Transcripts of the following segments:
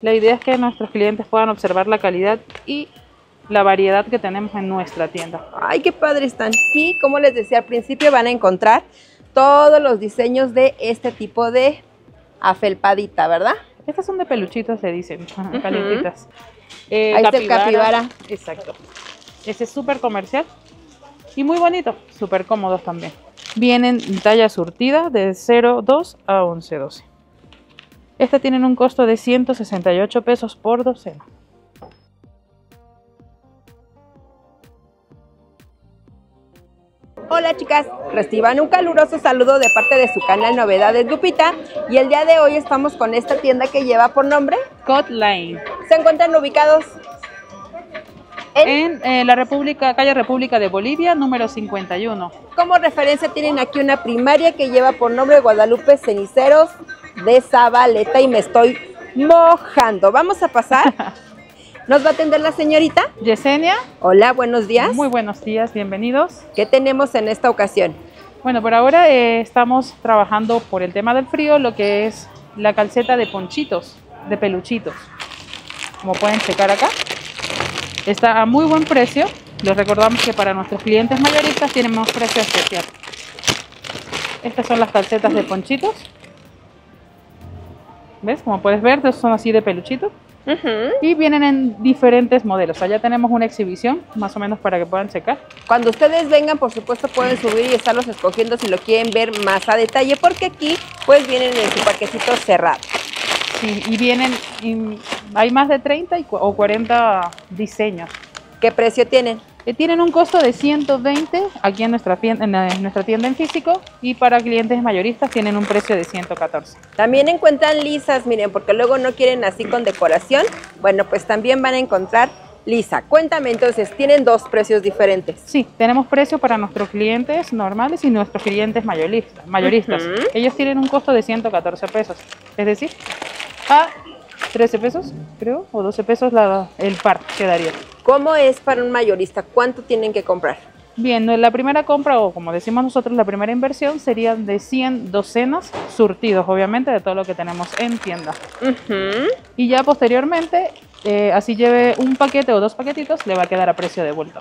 La idea es que nuestros clientes puedan observar la calidad y la variedad que tenemos en nuestra tienda. Ay, qué padre están. Y como les decía al principio, van a encontrar todos los diseños de este tipo de afelpadita, ¿verdad? Estas son de peluchitos, se dicen, Ujú. calientitas. Eh, Ahí está el capibara. Exacto. Ese es súper comercial y muy bonito, súper cómodos también. Vienen en talla surtida de 0,2 a 11,12. Estas tienen un costo de 168 pesos por docena. Hola chicas, reciban un caluroso saludo de parte de su canal Novedades Lupita y el día de hoy estamos con esta tienda que lleva por nombre. Cut Line. Se encuentran ubicados en, En eh, la República, calle República de Bolivia, número 51. como referencia tienen aquí una primaria que lleva por nombre Guadalupe Ceniceros de Zabaleta y me estoy mojando. Vamos a pasar. Nos va a atender la señorita. Yesenia, Hola, buenos días. muy buenos días, bienvenidos. ¿Qué tenemos en esta ocasión? Bueno, por ahora eh, estamos trabajando por el tema del frío, lo que es la calceta de ponchitos, de peluchitos. Como pueden checar acá. Está a muy buen precio. Les recordamos que para nuestros clientes mayoristas tenemos precio especial. Estas son las calcetas de ponchitos. ¿Ves? Como puedes ver, son así de peluchitos. Y vienen en diferentes modelos. Allá tenemos una exhibición, más o menos para que puedan checar. Cuando ustedes vengan, por supuesto, pueden subir y estarlos escogiendo si lo quieren ver más a detalle, porque aquí pues vienen en su paquecito cerrado. Sí, y vienen, y hay más de 30 y cu- o 40 diseños. ¿Qué precio tienen? Eh, tienen un costo de 120 aquí en nuestra, tienda, en, la- en nuestra tienda en físico y para clientes mayoristas tienen un precio de 114. También encuentran lisas, miren, porque luego no quieren así con decoración. Bueno, pues también van a encontrar lisa. Cuéntame entonces, tienen dos precios diferentes. Sí, tenemos precio para nuestros clientes normales y nuestros clientes mayoristas. mayoristas. Ellos tienen un costo de 114 pesos, es decir, a 13 pesos, creo, o 12 pesos la- el par quedaría. ¿Cómo es para un mayorista? ¿Cuánto tienen que comprar? Bien, la primera compra, o como decimos nosotros, la primera inversión sería de 100 docenas surtidos, obviamente, de todo lo que tenemos en tienda. Y ya posteriormente, eh, así lleve un paquete o dos paquetitos, le va a quedar a precio de vuelta.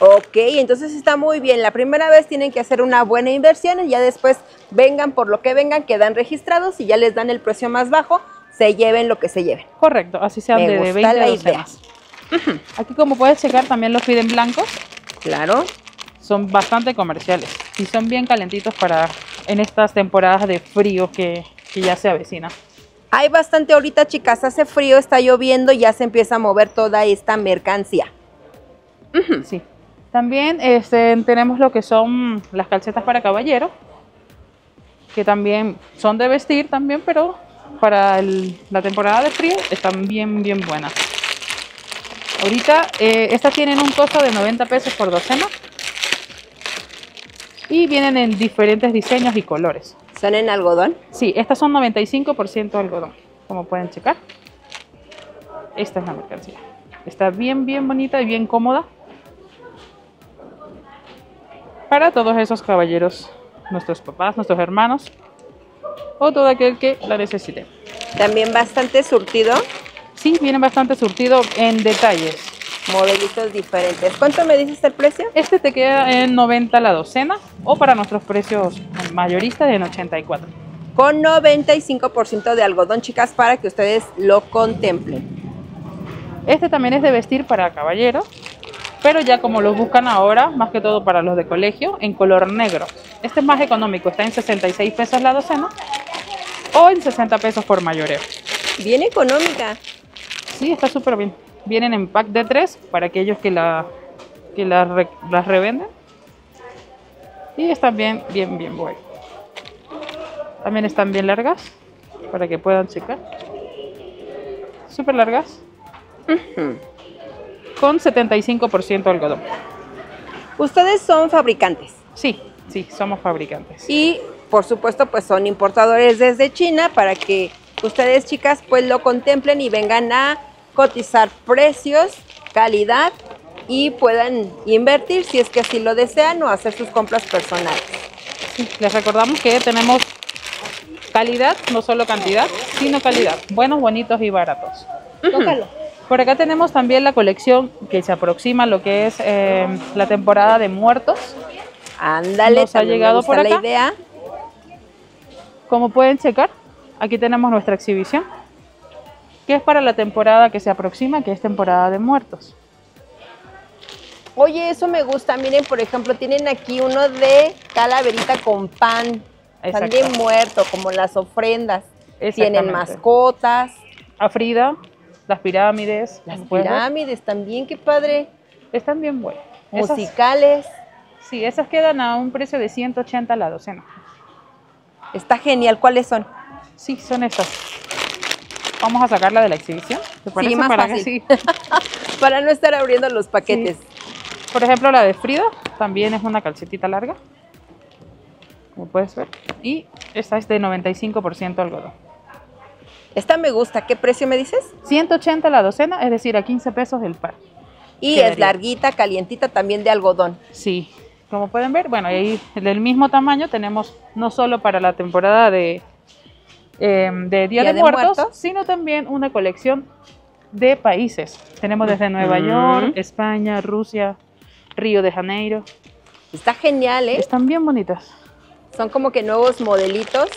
Ok, entonces está muy bien. La primera vez tienen que hacer una buena inversión y ya después vengan por lo que vengan, quedan registrados y ya les dan el precio más bajo, se lleven lo que se lleven. Correcto, así sean Me de, gusta 20 la docenas. Aquí como puedes checar también los piden blancos, Claro. son bastante comerciales y son bien calentitos para en estas temporadas de frío que, que ya se avecina. Hay bastante ahorita, chicas, hace frío, está lloviendo, ya se empieza a mover toda esta mercancía. Sí. También este, tenemos lo que son las calcetas para caballero, que también son de vestir también, pero para el- la temporada de frío están bien, bien buenas. Ahorita eh, estas tienen un costo de 90 pesos por docena y vienen en diferentes diseños y colores. ¿Son en algodón? Sí, estas son 95% algodón, como pueden checar. Esta es la mercancía. Está bien, bien bonita y bien cómoda. Para todos esos caballeros, nuestros papás, nuestros hermanos o todo aquel que la necesite. También bastante surtido, Sí, viene bastante surtido en detalles. modelitos diferentes. ¿Cuánto me dices el precio? Este te queda en 90 la docena o para nuestros precios mayoristas en 84. Con 95% de algodón, chicas, para que ustedes lo contemplen. Este también es de vestir para caballeros, pero ya como los buscan ahora, más que todo para los de colegio, en color negro. Este es más económico, está en 66 pesos la docena o en 60 pesos por mayoreo. Bien económica. Sí, está súper bien. Vienen en pack de 3 para aquellos que, la, que la re- las revenden. Y están bien, bien, bien buenas. También están bien largas para que puedan checar. Súper largas. Con 75% algodón. Ustedes son fabricantes Sí, sí, somos fabricantes. y, por supuesto, pues son importadores desde China para que ustedes, chicas, pues lo contemplen y vengan a cotizar precios, calidad y puedan invertir si es que así lo desean o hacer sus compras personales. Sí, les recordamos que tenemos calidad, no solo cantidad, sino calidad. Buenos, bonitos y baratos. Tócalo. Por acá tenemos también la colección que se aproxima a lo que es eh, la temporada de muertos. Ándale, Nos ha llegado por la acá. idea. Como pueden checar, aquí tenemos nuestra exhibición, que es para la temporada que se aproxima, que es temporada de muertos. Oye, eso me gusta. Miren, por ejemplo, tienen aquí uno de calaverita con pan. Pan de muerto, como las ofrendas. Tienen mascotas, A Frida, las pirámides. las pirámides también, qué padre. Están bien buenas. Esas- Musicales. sí, esas quedan a un precio de 180 la docena. Está genial. ¿Cuáles son? Sí, son estas. Vamos a sacarla de la exhibición. ¿Te parece? más Para que fácil. sí. Para no estar abriendo los paquetes. Por ejemplo, la de Frida también es una calcetita larga. Como puedes ver. Y esta es de 95% algodón. Esta me gusta. ¿Qué precio me dices? 180 la docena, es decir, a 15 pesos el par. Y Quedaría. es larguita, calientita, también de algodón. Sí, como pueden ver, bueno, ahí del mismo tamaño tenemos no solo para la temporada de, eh, de Día, Día de, de Muertos, Muertos. sino también una colección de países. Tenemos desde Nueva. York, España, Rusia, Río de Janeiro. Está genial, ¿eh? Están bien bonitas. Son como que nuevos modelitos.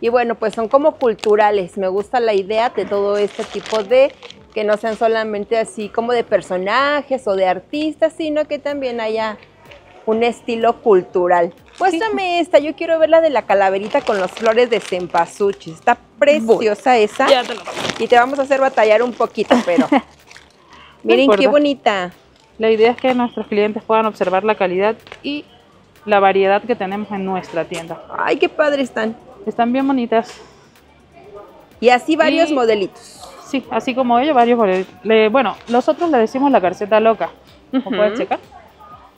Y bueno, pues son como culturales. Me gusta la idea de todo este tipo de que no sean solamente así como de personajes o de artistas, sino que también haya un estilo cultural. Muéstrame esta, yo quiero ver la de la calaverita con las flores de cempasúchil. Está preciosa esa. Ya te lo Y te vamos a hacer batallar un poquito, pero miren qué bonita. La idea es que nuestros clientes puedan observar la calidad y la variedad que tenemos en nuestra tienda. Ay, qué padre están. Están bien bonitas. Y así varios Y- modelitos. Sí, así como ellos, varios. modelos. Le- bueno, nosotros le decimos la calceta loca. Como Ujú. pueden checar.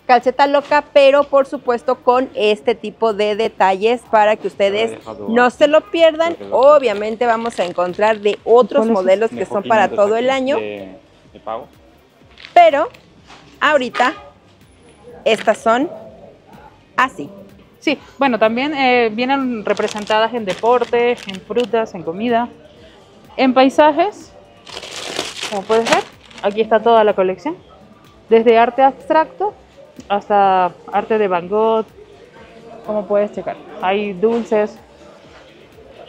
Calceta loca, pero por supuesto con este tipo de detalles para que ustedes no se lo pierdan. Obviamente vamos a encontrar de otros ¿Cuál es modelos que son para 500 todo el año, De, de pago. pero ahorita estas son así. Sí, bueno, también eh, vienen representadas en deporte, en frutas, en comida, en paisajes. Como puedes ver, aquí está toda la colección. Desde arte abstracto hasta arte de Van Gogh. Como puedes checar. Hay dulces.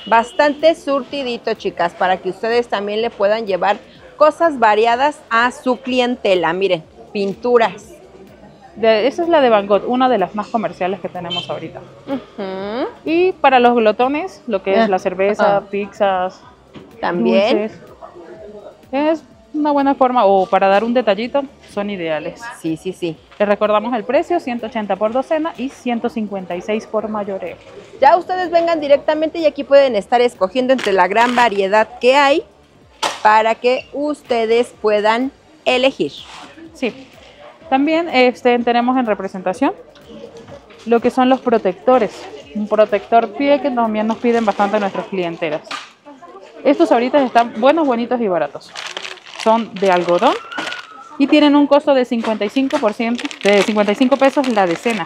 Bastante surtidito, chicas, para que ustedes también le puedan llevar cosas variadas a su clientela. Miren, pinturas. De, esa es la de Van Gogh, una de las más comerciales que tenemos ahorita. Y para los glotones, lo que Ah, es la cerveza, ajá. pizzas, También. dulces. Es una buena forma, o para dar un detallito, son ideales. Sí, sí, sí. Les recordamos el precio, 180 por docena y 156 por mayoreo. Ya ustedes vengan directamente y aquí pueden estar escogiendo entre la gran variedad que hay para que ustedes puedan elegir. Sí. También este, tenemos en representación lo que son los protectores. Un protector pie que también nos piden bastante nuestras clientelas. Estos ahorita están buenos, bonitos y baratos. Son de algodón y tienen un costo de 55%, de 55 pesos la decena.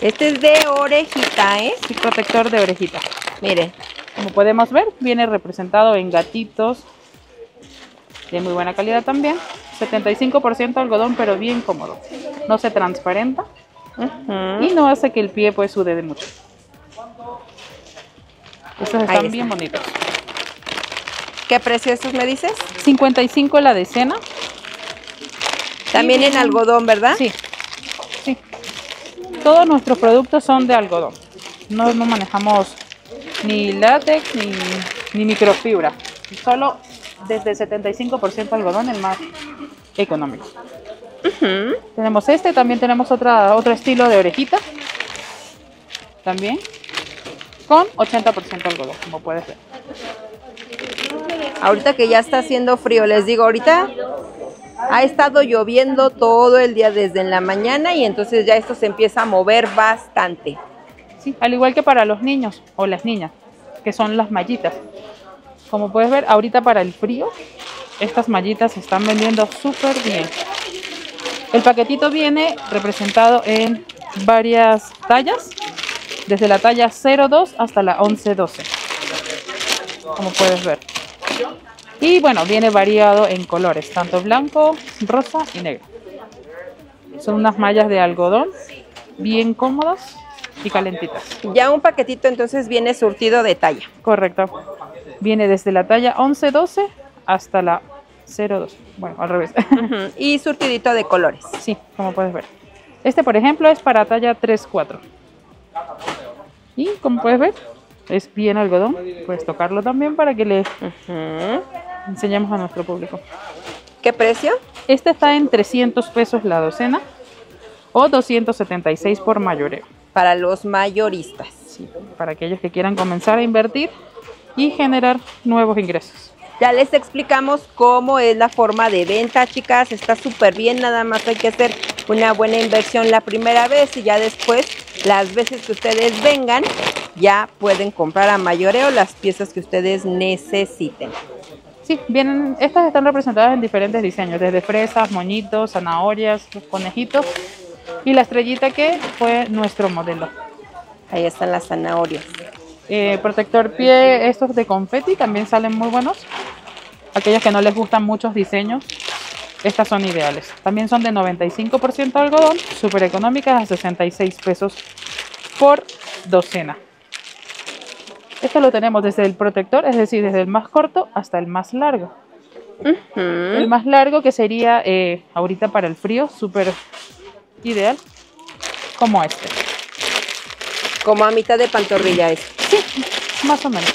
Este es de orejita, ¿eh? Protector de orejita. Miren, Como podemos ver, viene representado en gatitos de muy buena calidad también. 75% algodón, pero bien cómodo. No se transparenta y no hace que el pie pues sude de mucho. Estos están está. bien bonitos. ¿Qué precio estos me dices? 55 la decena. También en algodón, ¿verdad? Sí, sí. Todos nuestros productos son de algodón. No, no manejamos ni látex ni, ni microfibra. Solo desde 75% algodón, el más económico. Tenemos este, también tenemos otra, otro estilo de orejita. También. Con 80% algodón, como puedes ver. Ahorita que ya está haciendo frío, les digo, ahorita ha estado lloviendo todo el día desde en la mañana y entonces ya esto se empieza a mover bastante. Sí, al igual que para los niños o las niñas, que son las mallitas. Como puedes ver, ahorita para el frío, estas mallitas se están vendiendo súper bien. El paquetito viene representado en varias tallas, desde la talla 02 hasta la 11-12. Como puedes ver. Y bueno, viene variado en colores, tanto blanco, rosa y negro. Son unas mallas de algodón bien cómodas y calentitas. Ya un paquetito entonces viene surtido de talla. Correcto. Viene desde la talla 11-12 hasta la 0-12. Bueno, al revés. Y surtidito de colores. Sí, como puedes ver. Este, por ejemplo, es para talla 3-4. Y como puedes ver, es bien algodón. Puedes tocarlo también para que le Ujú. enseñemos a nuestro público. ¿Qué precio? Este está en 300 pesos la docena o 276 por mayoreo. Para los mayoristas. Sí, para aquellos que quieran comenzar a invertir y generar nuevos ingresos. Ya les explicamos cómo es la forma de venta, chicas. Está súper bien, nada más hay que hacer una buena inversión la primera vez y ya después, las veces que ustedes vengan, ya pueden comprar a mayoreo las piezas que ustedes necesiten. Sí, vienen, estas están representadas en diferentes diseños, desde fresas, moñitos, zanahorias, conejitos y la estrellita que fue nuestro modelo. Ahí están las zanahorias. Eh, protector pie, estos de confeti también salen muy buenos. Aquellos que no les gustan muchos diseños, estas son ideales. También son de 95% algodón, súper económicas a 66 pesos por docena. Esto lo tenemos desde el protector, es decir, desde el más corto hasta el más largo. El más largo que sería eh, ahorita para el frío, súper ideal, como este. Como a mitad de pantorrilla es. Más o menos.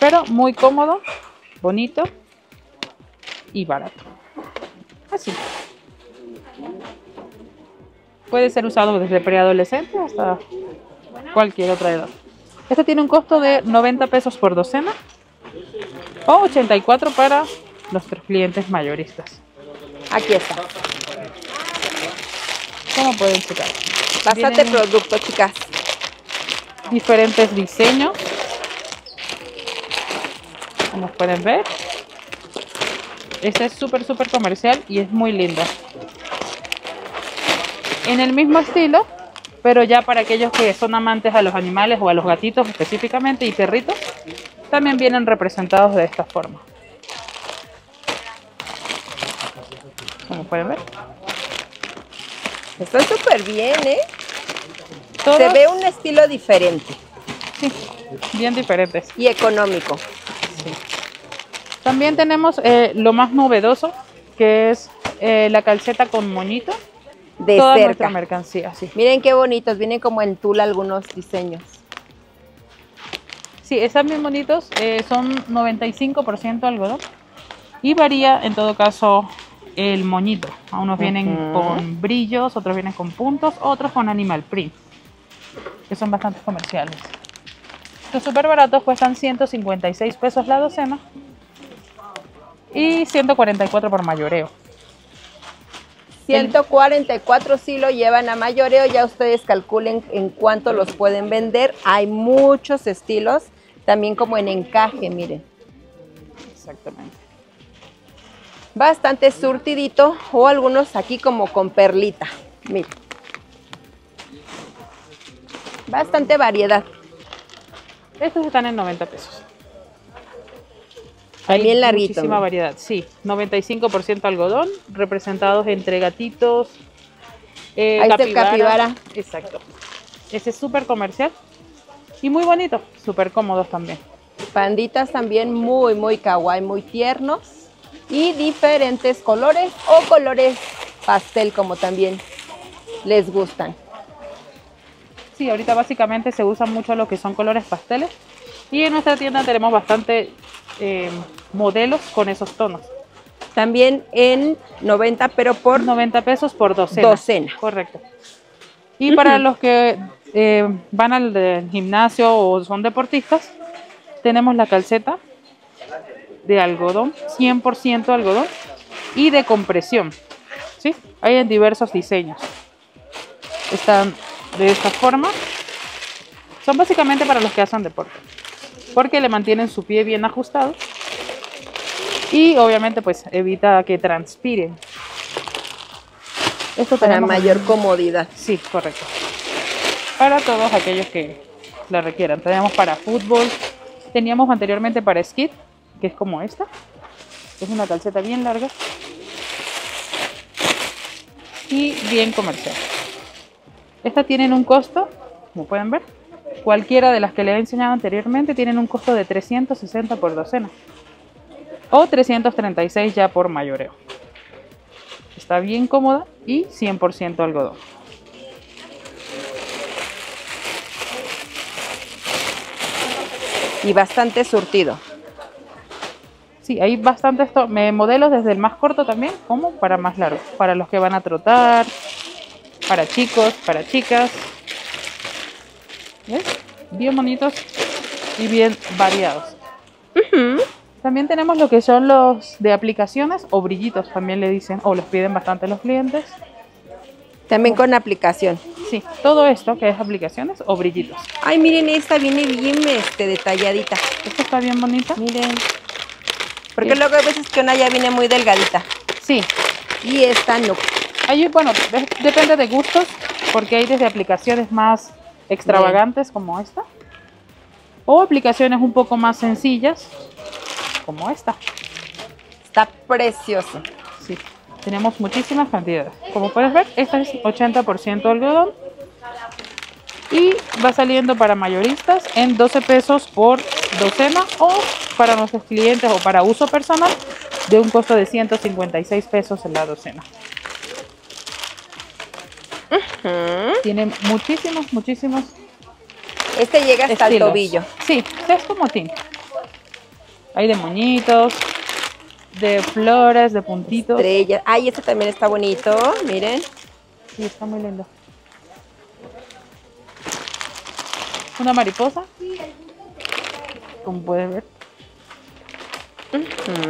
Pero muy cómodo, bonito y barato. Así. Puede ser usado desde preadolescente hasta cualquier otra edad. Este tiene un costo de 90 pesos por docena o 84 para nuestros clientes mayoristas. Aquí está. Como pueden checar. Bastante Vienen producto, chicas. diferentes diseños. Como pueden ver. Este es súper, súper comercial y es muy lindo. En el mismo estilo, pero ya para aquellos que son amantes a los animales o a los gatitos específicamente y perritos, también vienen representados de esta forma. Como pueden ver. Están súper bien, ¿eh? Se ve un estilo diferente sí, bien diferentes. y económico. También tenemos eh, lo más novedoso, que es eh, la calceta con moñito. De Toda nuestra cerca. mercancía, sí. Miren qué bonitos, vienen como en tul algunos diseños. Sí, están bien bonitos, eh, son 95% algodón y varía en todo caso el moñito. A Unos vienen con brillos, otros vienen con puntos, otros con animal print, que son bastante comerciales. Los súper baratos cuestan 156 pesos la docena y 144 por mayoreo. 144 sí lo llevan a mayoreo, ya ustedes calculen en cuánto los pueden vender. Hay muchos estilos, también como en encaje, miren. Exactamente. Bastante surtidito o algunos aquí como con perlita. Miren. Bastante variedad. Estos están en 90 pesos. También Hay larguito, Muchísima variedad, sí. 95% algodón, representados entre gatitos, eh, Ahí está el capibara. Exacto. Ese es súper comercial y muy bonito, súper cómodos también. Panditas también muy, muy kawaii, muy tiernos. Y diferentes colores o colores pastel como también les gustan. Sí, ahorita básicamente se usa mucho lo que son colores pasteles y en nuestra tienda tenemos bastante eh, modelos con esos tonos. También en 90, pero por 90 pesos por docena. Docena. Correcto. Y para los que eh, van al de- gimnasio o son deportistas, tenemos la calceta de algodón, 100% algodón y de compresión. ¿sí? Hay en diversos diseños. Están de esta forma. Son básicamente para los que hacen deporte. Porque le mantienen su pie bien ajustado. Y obviamente pues evita que transpiren. Esto para mayor comodidad. Sí, correcto. Para todos aquellos que la requieran. Tenemos para fútbol, teníamos anteriormente para esquí, que es como esta. Es una calceta bien larga y bien comercial. Estas tienen un costo, como pueden ver, cualquiera de las que les he enseñado anteriormente tienen un costo de 360 por docena o 336 ya por mayoreo. Está bien cómoda y 100% algodón. Y bastante surtido. Sí, hay bastantes modelos desde el más corto también como para más largo. Para los que van a trotar, para chicos, para chicas. ¿Ves? Bien bonitos y bien variados. También tenemos lo que son los de aplicaciones o brillitos, también le dicen, o los piden bastante los clientes. También con aplicación. Sí, todo esto que es aplicaciones o brillitos. Ay, miren, esta viene bien este, detalladita. Esta está bien bonita. Miren. Porque luego hay veces que una ya viene muy delgadita. Sí. Y esta no. Hay, bueno, depende de gustos, porque hay desde aplicaciones más extravagantes como esta, o aplicaciones un poco más sencillas como esta. Está precioso. Sí, tenemos muchísimas cantidades. Como puedes ver, esta es 80% algodón y va saliendo para mayoristas en 12 pesos por docena o para nuestros clientes o para uso personal de un costo de 156 pesos en la docena. Tiene muchísimos, muchísimos. Este llega hasta el tobillo. Sí, es como tin. Hay de moñitos, de flores, de puntitos. Estrellas. Ay, este también está bonito, miren. Sí, está muy lindo. Una mariposa. Como pueden ver.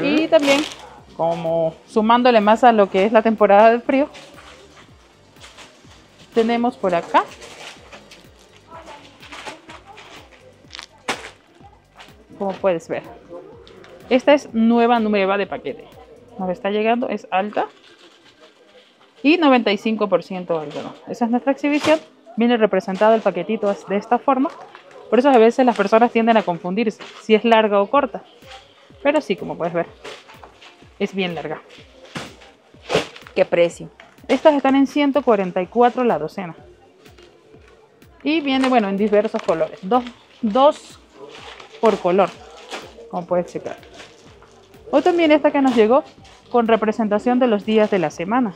Y también, como sumándole más a lo que es la temporada del frío, tenemos por acá. Como puedes ver. Esta es nueva nueva de paquete. Nos está llegando es alta. Y 95% algodón esa es nuestra exhibición. Viene representado el paquetito de esta forma. Por eso a veces las personas tienden a confundirse si es larga o corta. Pero sí como puedes ver es bien larga. ¿qué precio? Estas están en 144 la docena. Y viene, bueno, en diversos colores. Dos, dos por color, como puedes checar. O también esta que nos llegó con representación de los días de la semana.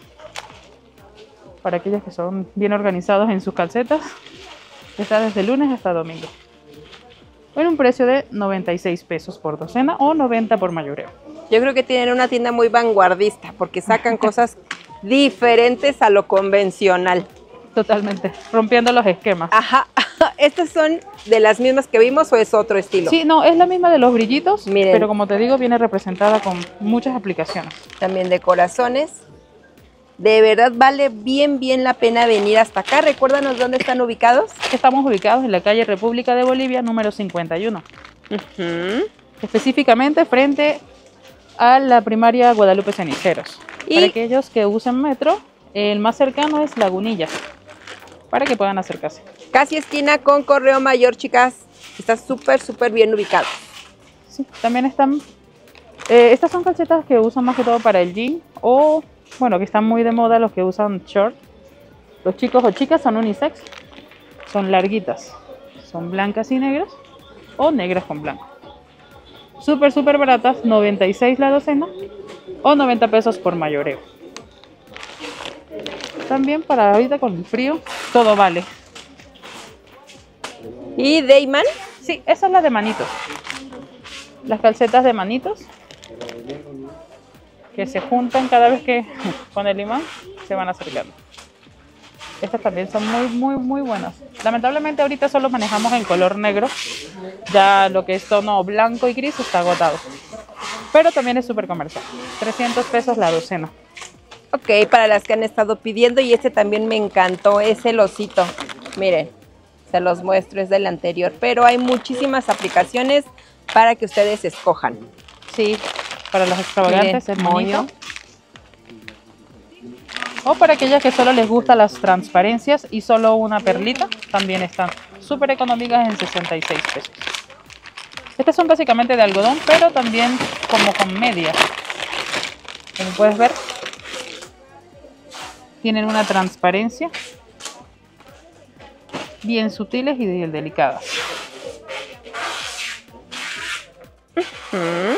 Para aquellos que son bien organizados en sus calcetas. Está desde lunes hasta domingo. En un precio de 96 pesos por docena o 90 por mayoreo. Yo creo que tienen una tienda muy vanguardista porque sacan cosas diferentes a lo convencional. Totalmente, rompiendo los esquemas. Ajá, ¿estas son de las mismas que vimos o es otro estilo? Sí, no, es la misma de los brillitos, pero como te digo, viene representada con muchas aplicaciones. También de corazones. De verdad vale bien, bien la pena venir hasta acá. Recuérdanos dónde están ubicados. Estamos ubicados en la calle República de Bolivia, número 51. Específicamente frente a la primaria Guadalupe Ceniceros. Para aquellos que usen metro, el más cercano es Lagunilla, para que puedan acercarse. Casi esquina con Correo Mayor, chicas. Está súper, súper bien ubicado. Sí, también están... Eh, estas son calcetas que usan más que todo para el jean o, bueno, que están muy de moda los que usan short. Los chicos o chicas son unisex, son larguitas, son blancas y negras o negras con blanco. Súper, súper baratas, 96 la docena o 90 pesos por mayoreo. También para ahorita con el frío, todo vale. ¿Y Dayman? Sí, esa es la de manitos. Las calcetas de manitos que se juntan cada vez que con el imán se van acercando. Estas también son muy, muy, muy buenas. Lamentablemente ahorita solo manejamos en color negro. Ya lo que es tono blanco y gris está agotado. Pero también es súper comercial. 300 pesos la docena. Ok, para las que han estado pidiendo y este también me encantó, es el osito. Miren, se los muestro, es del anterior. Pero hay muchísimas aplicaciones para que ustedes escojan. Sí, para los extravagantes es moño. O para aquellas que solo les gustan las transparencias y solo una perlita, también están súper económicas en 66 pesos. Estas son básicamente de algodón, pero también como con medias. Como puedes ver, tienen una transparencia bien sutiles y bien delicadas.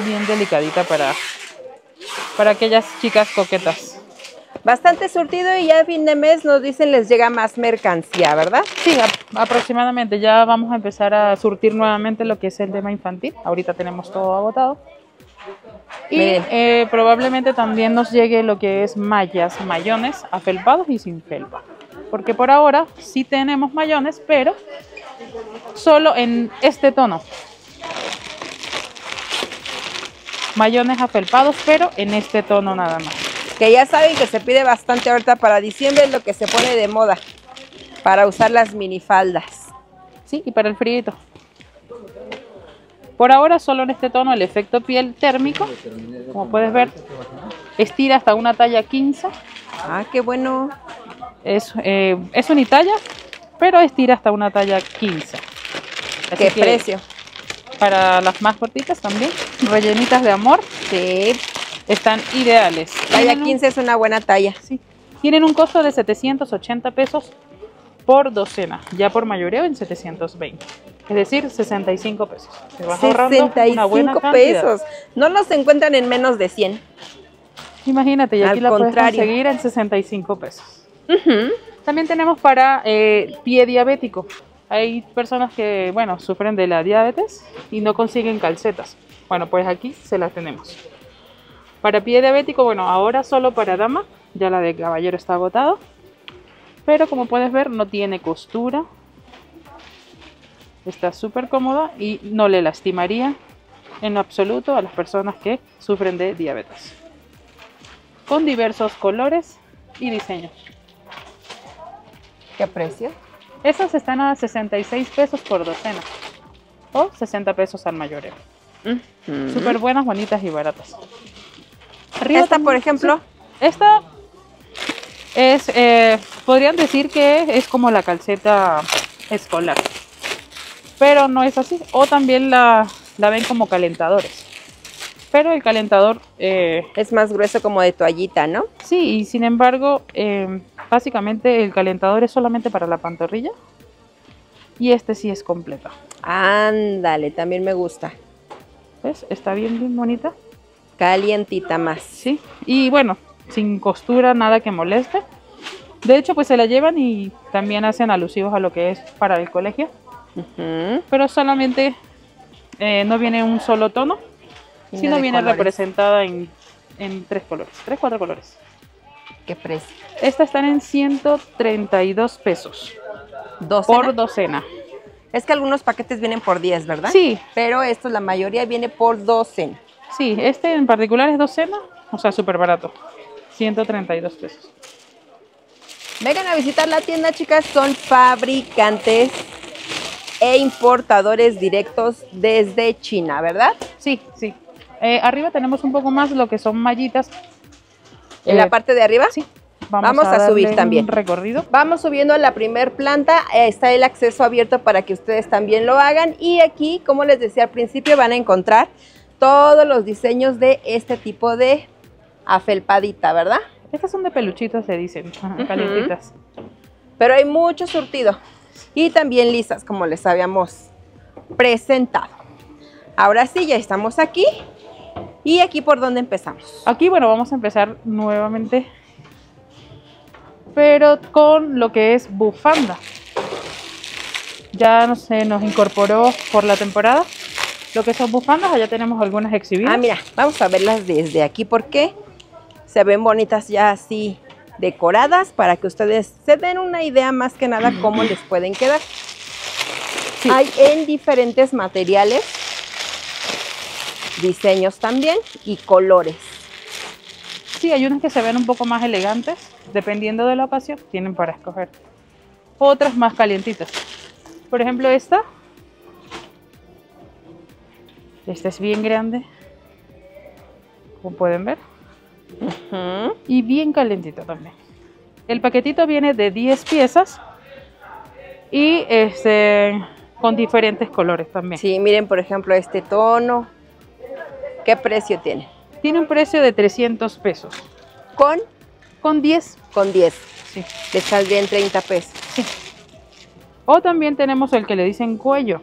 Bien delicadita para, para aquellas chicas coquetas. Bastante surtido y ya a fin de mes nos dicen les llega más mercancía, ¿verdad? Sí, aproximadamente. Ya vamos a empezar a surtir nuevamente lo que es el tema infantil. Ahorita tenemos todo agotado. Y eh, probablemente también nos llegue lo que es mallas, mayones, afelpados y sin felpa. Porque por ahora sí tenemos mayones, pero solo en este tono. Mayones afelpados, pero en este tono nada más. Que ya saben que se pide bastante ahorita para diciembre, es lo que se pone de moda. Para usar las minifaldas. Sí, y para el frío. Por ahora solo en este tono el efecto piel térmico, como puedes ver, estira hasta una talla 15. Ah, qué bueno. Es, eh, es unitalla, pero estira hasta una talla 15. Así Qué que precio. Para las más cortitas también, rellenitas de amor, Sí, están ideales. talla Tienen un- 15 es una buena talla. sí, tienen un costo de 780 pesos por docena, ya por mayoreo en 720. Es decir, 65 pesos. Te vas ahorrando una buena 65 pesos. No los encuentran en menos de 100. Imagínate, y Al aquí la puedes contrario. conseguir en 65 pesos. También tenemos para eh, pie diabético. Hay personas que, bueno, sufren de la diabetes y no consiguen calcetas. Bueno, pues aquí se las tenemos. Para pie diabético, bueno, ahora solo para dama, ya la de caballero está agotado. Pero como puedes ver, no tiene costura. Está súper cómoda y no le lastimaría en absoluto a las personas que sufren de diabetes. Con diversos colores y diseños. ¿Qué precio? Estas están a 66 pesos por docena o 60 pesos al mayoreo. Súper buenas, bonitas y baratas. Arriba Esta, también- por ejemplo. sí. Esta es, eh, podrían decir que es como la calceta escolar, pero no es así. O también la, la ven como calentadores. Pero el calentador eh, Es más grueso como de toallita, ¿no? Sí, y sin embargo, eh, básicamente el calentador es solamente para la pantorrilla y este sí es completa. Ándale, también me gusta. ¿Ves? Está bien, bien bonita. Calientita más. Sí, y bueno, sin costura, nada que moleste. De hecho, pues se la llevan y también hacen alusivos a lo que es para el colegio, pero solamente eh, no viene un solo tono, sino viene colores. representada en, en tres colores, tres, cuatro colores. ¿Qué precio? Estas están en 132 pesos ¿Docena? por docena. Es que algunos paquetes vienen por 10, ¿verdad? Sí, Pero estos, la mayoría viene por docena. Sí, este en particular es docena, o sea, súper barato. 132 pesos. Vengan a visitar la tienda, chicas. Son fabricantes e importadores directos desde China, ¿verdad? Sí, sí. Eh, arriba tenemos un poco más lo que son mallitas. En Eh, la parte de arriba. Sí. Vamos a subir también. Un recorrido. Vamos subiendo a la primer planta, eh, está el acceso abierto para que ustedes también lo hagan y aquí, como les decía al principio, van a encontrar todos los diseños de este tipo de afelpadita, ¿verdad? Estas son de peluchitos, se dicen, calientitas. Pero hay mucho surtido y también lisas, como les habíamos presentado. Ahora sí, ya estamos aquí y aquí por donde empezamos. Aquí, bueno, vamos a empezar nuevamente, pero con lo que es bufanda. Ya no se nos incorporó por la temporada lo que son bufandas, allá tenemos algunas exhibidas. Ah, mira, vamos a verlas desde aquí porque se ven bonitas ya así decoradas para que ustedes se den una idea más que nada cómo les pueden quedar. Sí. Hay en diferentes materiales, diseños también y colores. Sí, hay unas que se ven un poco más elegantes, dependiendo de la ocasión, tienen para escoger. Otras más calientitas. Por ejemplo, esta. Esta es bien grande, como pueden ver, y bien calentita también. El paquetito viene de 10 piezas y este con diferentes colores también. Sí, miren por ejemplo este tono. ¿Qué precio tiene? Tiene un precio de 300 pesos. Con, Con 10, con 10. sí, Le saldría en 30 pesos. sí. O también tenemos el que le dicen cuello,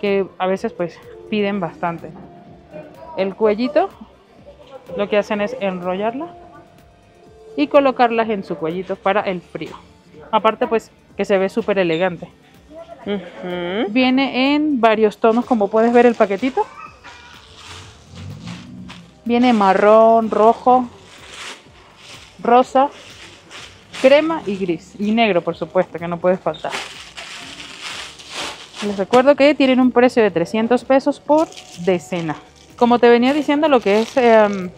que a veces pues piden bastante. El cuellito lo que hacen es enrollarla y colocarlas en su cuellito para el frío. Aparte pues que se ve súper elegante. Viene en varios tonos, como puedes ver el paquetito. Viene marrón, rojo, rosa, crema y gris. Y negro, por supuesto, que no puede faltar. Les recuerdo que tienen un precio de 300 pesos por decena. Como te venía diciendo, lo que es em,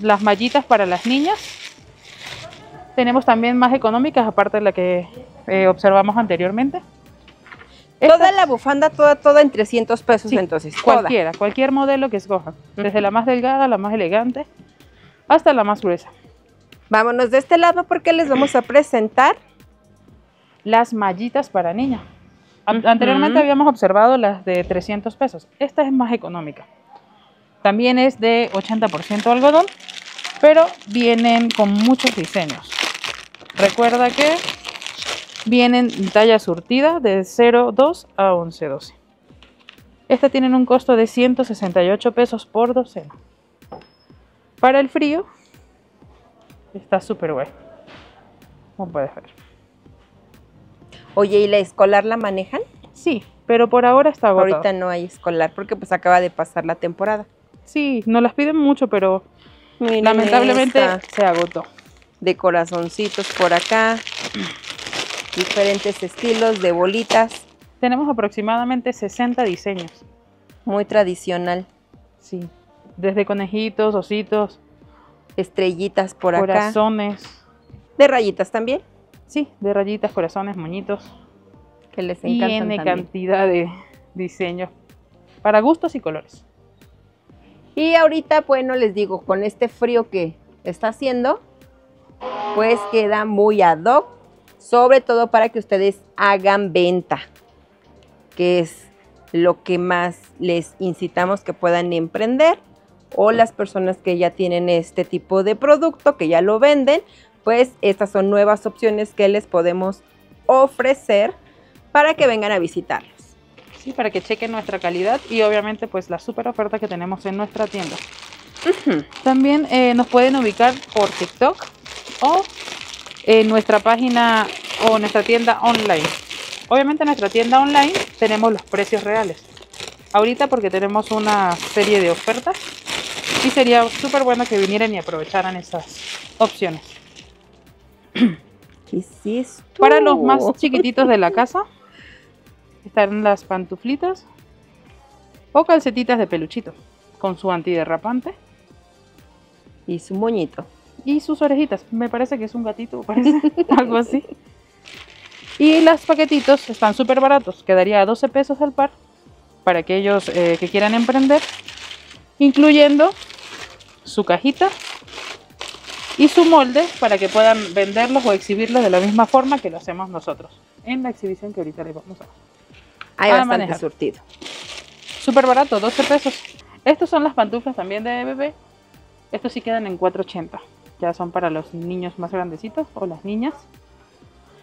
las mallitas para las niñas. Tenemos también más económicas, aparte de la que eh, observamos anteriormente. Toda la bufanda, toda, toda en 300 pesos Sí, entonces. toda. Cualquiera, cualquier modelo que escojan. Desde la más delgada, la más elegante, hasta la más gruesa. Vámonos de este lado porque les vamos a presentar. Las mallitas para niña. Anteriormente habíamos observado las de 300 pesos. Esta es más económica. También es de 80% algodón, pero vienen con muchos diseños. Recuerda que vienen en talla surtida de 0,2 a 11,12. Estas tienen un costo de 168 pesos por docena. Para el frío, está súper bueno. Como puedes ver. Oye, ¿y la escolar la manejan? Sí, pero por ahora está agotado. Ahorita no hay escolar porque pues acaba de pasar la temporada. Sí, nos las piden mucho, pero Miren lamentablemente esta, se agotó. de corazoncitos por acá. Diferentes estilos de bolitas. Tenemos aproximadamente 60 diseños. Muy tradicional. Sí, desde conejitos, ositos, Estrellitas por acá. corazones. De rayitas también. Sí, de rayitas, corazones, moñitos. Que les encantan también. cantidad de diseños. Para gustos y colores. Y ahorita, bueno, les digo, con este frío que está haciendo, pues queda muy ad hoc, sobre todo para que ustedes hagan venta, que es lo que más les incitamos que puedan emprender, o las personas que ya tienen este tipo de producto, que ya lo venden, pues estas son nuevas opciones que les podemos ofrecer para que vengan a visitarlos. Sí, para que chequen nuestra calidad y obviamente pues la super oferta que tenemos en nuestra tienda. También eh, nos pueden ubicar por TikTok o en nuestra página o nuestra tienda online. Obviamente en nuestra tienda online tenemos los precios reales. Ahorita porque tenemos una serie de ofertas y sería súper bueno que vinieran y aprovecharan esas opciones. ¿Qué es esto? Para los más chiquititos de la casa están las pantuflitas o calcetitas de peluchito con su antiderrapante Y su moñito. y sus orejitas. Me parece que es un gatito, parece algo así. Y los paquetitos están súper baratos, quedaría a 12 pesos al par para aquellos eh, que quieran emprender, incluyendo su cajita y su molde para que puedan venderlos o exhibirlos de la misma forma que lo hacemos nosotros en la exhibición que ahorita les vamos a Hay a bastante manejar. surtido. Súper barato, 12 pesos. Estos son las pantuflas también de bebé. Estos sí quedan en 4.80. Ya son para los niños más grandecitos o las niñas.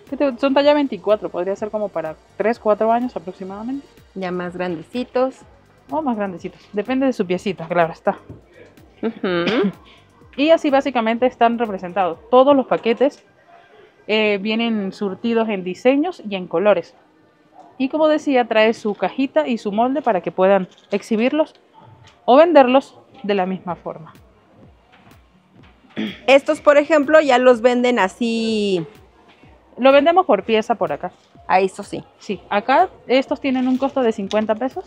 Que te- son talla 24, podría ser como para 3, 4 años aproximadamente. Ya más grandecitos. O más grandecitos. Depende de su piecita, claro está. Ujú. Y así básicamente están representados. Todos los paquetes eh, vienen surtidos en diseños y en colores. Y como decía, trae su cajita y su molde para que puedan exhibirlos o venderlos de la misma forma. Estos, por ejemplo, ya los venden así. Lo vendemos por pieza por acá. A eso sí. Sí, acá estos tienen un costo de 50 pesos.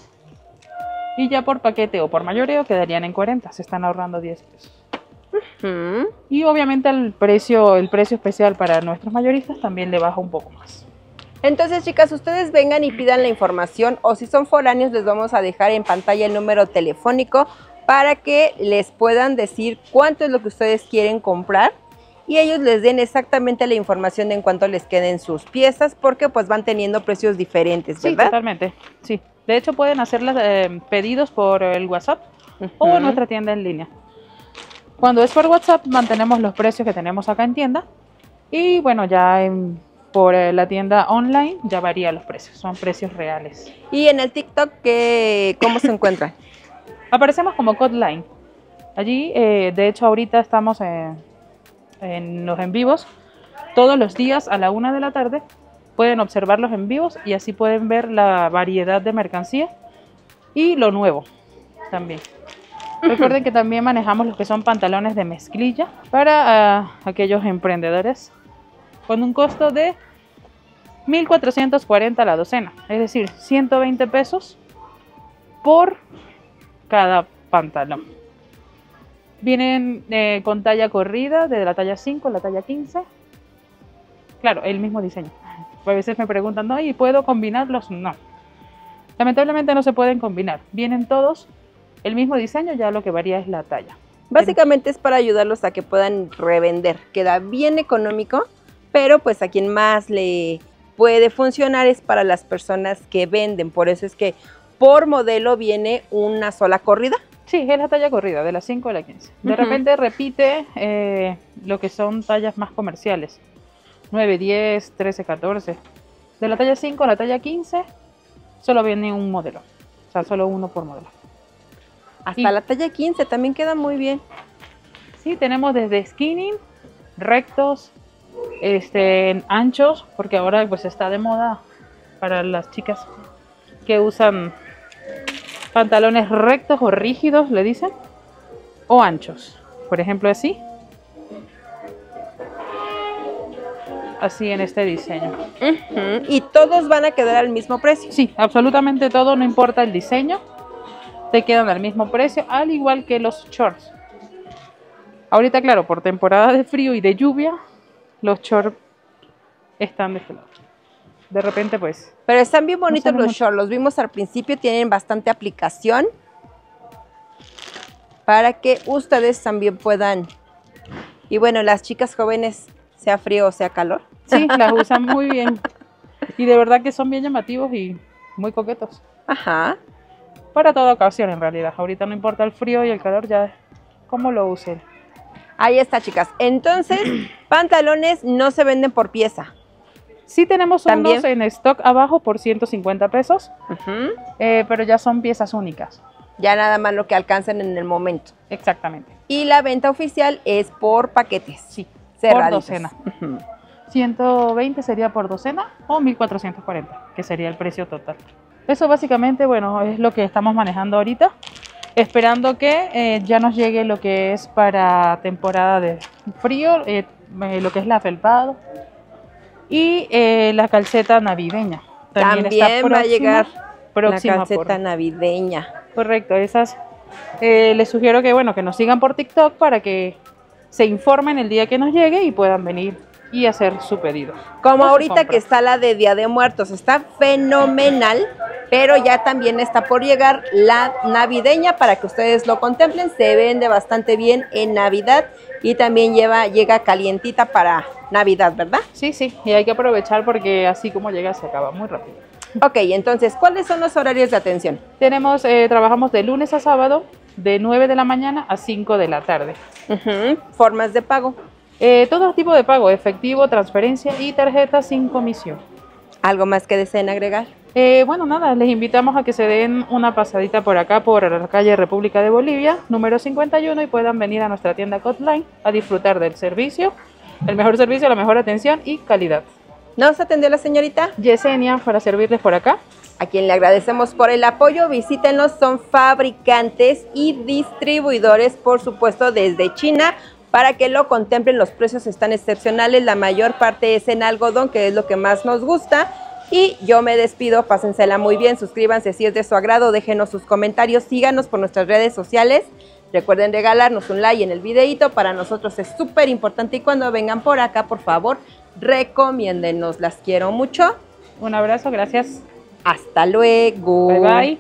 Y ya por paquete o por mayoreo quedarían en 40. Se están ahorrando 10 pesos. Y obviamente el precio, el precio especial para nuestros mayoristas también le baja un poco más. Entonces, chicas, ustedes vengan y pidan la información o si son foráneos les vamos a dejar en pantalla el número telefónico para que les puedan decir cuánto es lo que ustedes quieren comprar y ellos les den exactamente la información de en cuánto les queden sus piezas porque pues van teniendo precios diferentes, Sí, ¿verdad? totalmente. Sí. De hecho, pueden hacer eh, pedidos por el WhatsApp o en nuestra tienda en línea. Cuando es por WhatsApp, mantenemos los precios que tenemos acá en tienda. Y bueno, ya en- por eh, la tienda online ya varía los precios, son precios reales. Y en el TikTok, ¿qué, ¿cómo se encuentran? Aparecemos como Codline. Allí, eh, de hecho, ahorita estamos en, en los en vivos. Todos los días a la una de la tarde pueden observar los en vivos y así pueden ver la variedad de mercancía y lo nuevo también. Recuerden que también manejamos los que son pantalones de mezclilla para ah, aquellos emprendedores con un costo de 1.440 la docena, es decir, 120 pesos por cada pantalón. Vienen eh, con talla corrida, de la talla 5 a la talla 15. Claro, el mismo diseño. A veces me preguntan, ¿no? ¿Y puedo combinarlos? No. Lamentablemente no se pueden combinar. Vienen todos el mismo diseño, ya lo que varía es la talla. Básicamente es para ayudarlos a que puedan revender. Queda bien económico, pero pues a quien más le puede funcionar es para las personas que venden. Por eso es que por modelo viene una sola corrida. Sí, es la talla corrida, de la 5 a la 15. De repente repite eh, lo que son tallas más comerciales. 9, 10, 13, 14. De la talla 5 a la talla 15 solo viene un modelo. O sea, solo uno por modelo. Hasta la talla 15 también queda muy bien. Sí, tenemos desde skinny, rectos, este, anchos, porque ahora pues está de moda para las chicas que usan pantalones rectos o rígidos, le dicen, o anchos. Por ejemplo, así. Así en este diseño. Y todos van a quedar al mismo precio. Sí, absolutamente todo, no importa el diseño, te quedan al mismo precio, al igual que los shorts. Ahorita, claro, por temporada de frío y de lluvia, los shorts están de este lado. De repente, pues, Pero están bien bonitos saben los mucho. shorts. Los vimos al principio, tienen bastante aplicación. Para que ustedes también puedan. Y bueno, las chicas jóvenes, sea frío o sea calor. sí, las usan muy bien. Y de verdad que son bien llamativos y muy coquetos. Ajá. Para toda ocasión, en realidad. Ahorita no importa el frío y el calor, ya cómo lo usen. Ahí está, chicas. Entonces, pantalones no se venden por pieza. Sí tenemos También. unos en stock abajo por 150 pesos, eh, pero ya son piezas únicas. Ya nada más lo que alcancen en el momento. Exactamente. Y la venta oficial es por paquetes. Sí. Cerraditos. docena. Ujú. 120 sería por docena o 1440, que sería el precio total. Eso básicamente, bueno, es lo que estamos manejando ahorita, esperando que eh, ya nos llegue lo que es para temporada de frío, eh, eh, lo que es la felpado y eh, la calceta navideña. También está va a llegar próxima la por- calceta navideña. Correcto, esas. les sugiero que bueno que nos sigan por TikTok para que se informen el día que nos llegue y puedan venir y hacer su pedido. Como ahorita que está la de Día de Muertos, está fenomenal, pero ya también está por llegar la navideña para que ustedes lo contemplen. Se vende bastante bien en Navidad y también lleva, llega calientita para Navidad, ¿verdad? Sí, sí, y hay que aprovechar porque así como llega se acaba muy rápido. Ok, entonces, ¿cuáles son los horarios de atención? Tenemos, eh, trabajamos de lunes a sábado, de 9 de la mañana a 5 de la tarde. Formas de pago. Eh, todo tipo de pago, efectivo, transferencia y tarjeta sin comisión. ¿Algo más que deseen agregar? Eh, bueno, nada, les invitamos a que se den una pasadita por acá, por la calle República de Bolivia, número 51, y puedan venir a nuestra tienda Cotline a disfrutar del servicio, el mejor servicio, la mejor atención y calidad. ¿Nos atendió la señorita? Yesenia, para servirles por acá. A quien le agradecemos por el apoyo, visítenos, son fabricantes y distribuidores, por supuesto, desde China, para que lo contemplen, los precios están excepcionales, la mayor parte es en algodón, que es lo que más nos gusta. Y yo me despido, pásensela muy bien, suscríbanse si es de su agrado, déjenos sus comentarios, síganos por nuestras redes sociales. Recuerden regalarnos un like en el videito, para nosotros es súper importante y cuando vengan por acá, por favor, recomiéndenos, las quiero mucho. Un abrazo, gracias. Hasta luego. Bye bye.